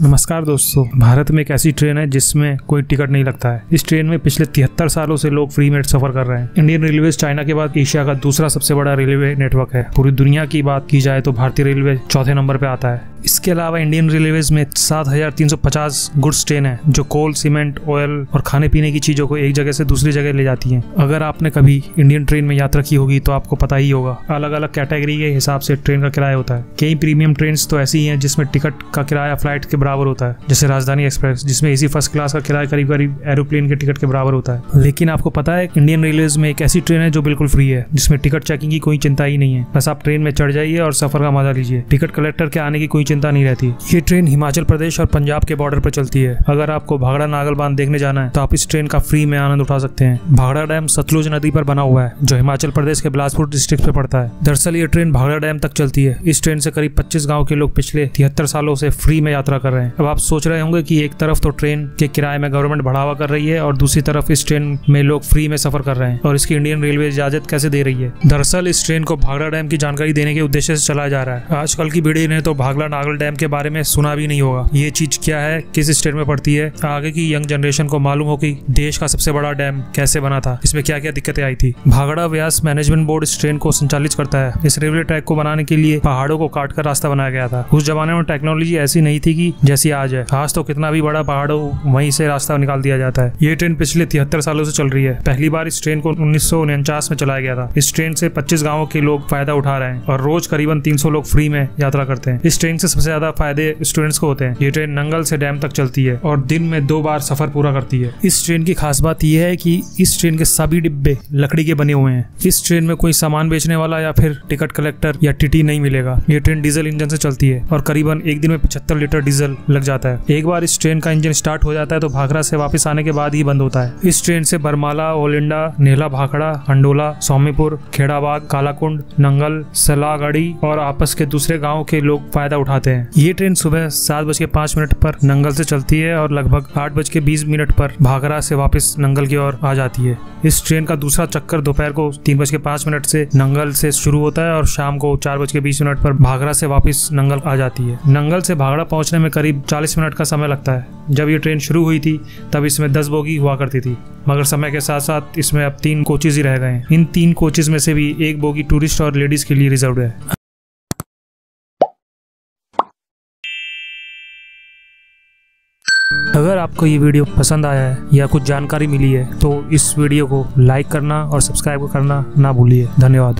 नमस्कार दोस्तों, भारत में एक ऐसी ट्रेन है जिसमें कोई टिकट नहीं लगता है। इस ट्रेन में पिछले तिहत्तर सालों से लोग फ्री में सफ़र कर रहे हैं। इंडियन रेलवे चाइना के बाद एशिया का दूसरा सबसे बड़ा रेलवे नेटवर्क है। पूरी दुनिया की बात की जाए तो भारतीय रेलवे चौथे नंबर पे आता है। इसके अलावा इंडियन रेलवेज में 7,350 गुड्स ट्रेन है जो कोल सीमेंट ऑयल और खाने पीने की चीज़ों को एक जगह से दूसरी जगह ले जाती हैं। अगर आपने कभी इंडियन ट्रेन में यात्रा की होगी तो आपको पता ही होगा अलग अलग कैटेगरी के हिसाब से ट्रेन का किराया होता है। कई प्रीमियम ट्रेन तो ऐसी हैं जिसमें टिकट का किराया फ़्लाइट के बराबर होता है जैसे राजधानी एक्सप्रेस जिसमें एसी फ़र्स्ट क्लास का किराया करीब करीब एरोप्लेन के टिकट के बराबर होता है। लेकिन आपको पता है इंडियन रेलवेज में एक ऐसी ट्रेन है जो बिल्कुल फ्री है जिसमें टिकट चेकिंग की कोई चिंता ही नहीं है। बस आप ट्रेन में चढ़ जाइए और सफ़र का मज़ा लीजिए। टिकट कलेक्टर के आने की कोई चिंता नहीं रहती। ये ट्रेन हिमाचल प्रदेश और पंजाब के बॉर्डर पर चलती है। अगर आपको भागड़ा नागल बाँध देखने जाना है तो आप इस ट्रेन का फ्री में आनंद उठा सकते हैं। भागड़ा डैम सतलुज नदी पर बना हुआ है, जो हिमाचल प्रदेश के बिलासपुर डिस्ट्रिक्ट पे पड़ता है। दरअसल ये ट्रेन भागड़ा डैम तक चलती है। इस ट्रेन से करीब 25 गाँव के लोग पिछले तिहत्तर सालों से फ्री में यात्रा कर रहे हैं। अब आप सोच रहे होंगे कि एक तरफ़ तो ट्रेन के किराए में गवर्नमेंट बढ़ावा कर रही है और दूसरी तरफ़ इस ट्रेन में लोग फ्री में सफ़र कर रहे हैं। और इसकी इंडियन रेलवे इजाज़त कैसे दे रही है? दरअसल इस ट्रेन को भागड़ा डैम की जानकारी देने के उद्देश्य से चलाया जा रहा है। आजकल की पीढ़ी ने तो भागड़ा नागल डैम के बारे में सुना भी नहीं होगा। ये चीज़ क्या है? किस स्टेट में पड़ती है? आगे की यंग जनरेशन को मालूम हो कि देश का सबसे बड़ा डैम कैसे बना था? इसमें क्या क्या दिक्कतें आई थी? भागड़ा व्यास मैनेजमेंट बोर्ड इस ट्रेन को संचालित करता है। इस रेलवे ट्रैक को बनाने के लिए पहाड़ों को काट कर रास्ता बनाया गया था। उस जमाने में टेक्नोलॉजी ऐसी नहीं थी कि जैसी आज है। आज तो कितना भी बड़ा पहाड़ हो, वहीं से रास्ता निकाल दिया जाता है। ये ट्रेन पिछले तिहत्तर सालों से चल रही है। पहली बार इस ट्रेन को उन्नीस सौ उनचास में चलाया गया था। इस ट्रेन से 25 गाँवों के लोग फ़ायदा उठा रहे हैं और रोज करीबन 300 लोग फ्री में यात्रा करते हैं। इस ट्रेन से सबसे ज़्यादा फ़ायदे स्टूडेंट्स को होते हैं। ये ट्रेन नंगल से डैम तक चलती है और दिन में दो बार सफ़र पूरा करती है। इस ट्रेन की खास बात यह है कि इस ट्रेन के सभी डिब्बे लकड़ी के बने हुए हैं। इस ट्रेन में कोई सामान बेचने वाला या फिर टिकट कलेक्टर या टीटी नहीं मिलेगा। ये ट्रेन डीजल इंजन से चलती है और करीबन एक दिन में पचहत्तर लीटर डीजल लग जाता है। एक बार इस ट्रेन का इंजन स्टार्ट हो जाता है तो भाखड़ा से वापस आने के बाद ही बंद होता है। इस ट्रेन से बरमाला, ओलिंडा नेहला भाखड़ा, हंडोला स्वामीपुर खेड़ाबाग कालाकुंड, नंगल सलागढ़ी और आपस के दूसरे गाँव के लोग फ़ायदा उठाते हैं। ये ट्रेन सुबह सात बज के पाँच मिनट पर नंगल से चलती है और लगभग आठ बज के बीस मिनट पर भागरा से वापस नंगल की ओर आ जाती है। इस ट्रेन का दूसरा चक्कर दोपहर को तीन बज के पाँच मिनट से नंगल से शुरू होता है और शाम को चार बज के बीस मिनट पर भागरा से वापस नंगल आ जाती है। नंगल से भागड़ा पहुँचने में करीब चालीस मिनट का समय लगता है। जब ये ट्रेन शुरू हुई थी, तब इसमें दस बोगी हुआ करती थी, मगर समय के साथ साथ इसमें अब तीन कोचेज ही रह गए हैं। इन तीन कोचेज में से भी एक बोगी टूरिस्ट और लेडीज़ के लिए रिज़र्व है। अगर आपको ये वीडियो पसंद आया है या कुछ जानकारी मिली है तो इस वीडियो को लाइक करना और सब्सक्राइब करना ना भूलिए। धन्यवाद।